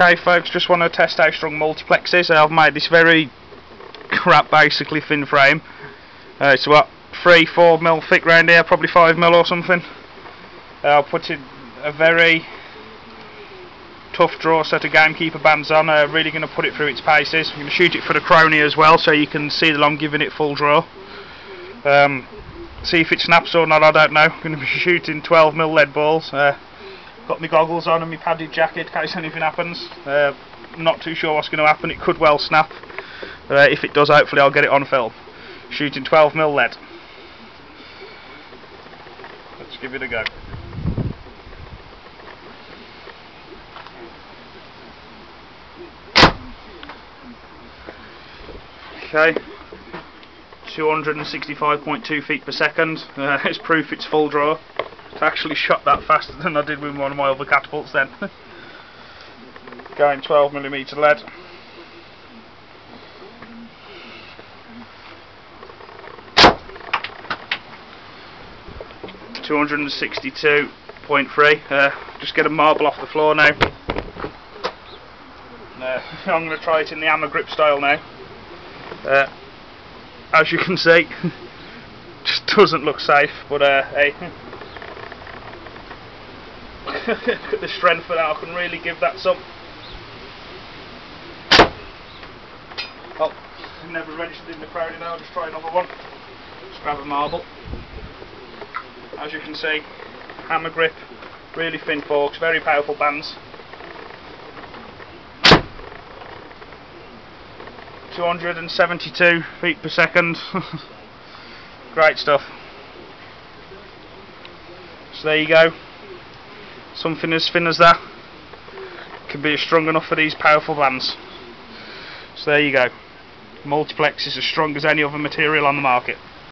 Okay folks, just want to test how strong multiplex is. I've made this very crap basically thin frame. Uh, it's about 3, 4 mil thick round here, probably 5 mil or something. Uh, I'll put in a very tough draw set of gamekeeper bands on, uh, really going to put it through its paces. I'm going to shoot it for the chrony as well so you can see that I'm giving it full draw. Um, see if it snaps or not, I don't know. I'm going to be shooting 12 mil lead balls. Uh, got my goggles on and my padded jacket in case anything happens. Uh, not too sure what's going to happen, it could well snap. Uh, if it does, hopefully I'll get it on film. Shooting 12 mil lead. Let's give it a go. Okay. 265.2 feet per second. Uh, it's proof it's full draw. It's actually shot that faster than I did with one of my other catapults then. Going 12mm lead. Two hundred and sixty-two point three. Uh, just get a marble off the floor now. Uh, I'm going to try it in the hammer grip style now. Uh, as you can see, just doesn't look safe, but uh, hey. Look at the strength of that, I can really give that some. Oh, never registered in the crowd now, just try another one. Just grab a marble. As you can see, hammer grip, really thin forks, very powerful bands. 272 feet per second. Great stuff. So there you go. Something as thin as that can be strong enough for these powerful bands. So there you go. Multiplex is as strong as any other material on the market.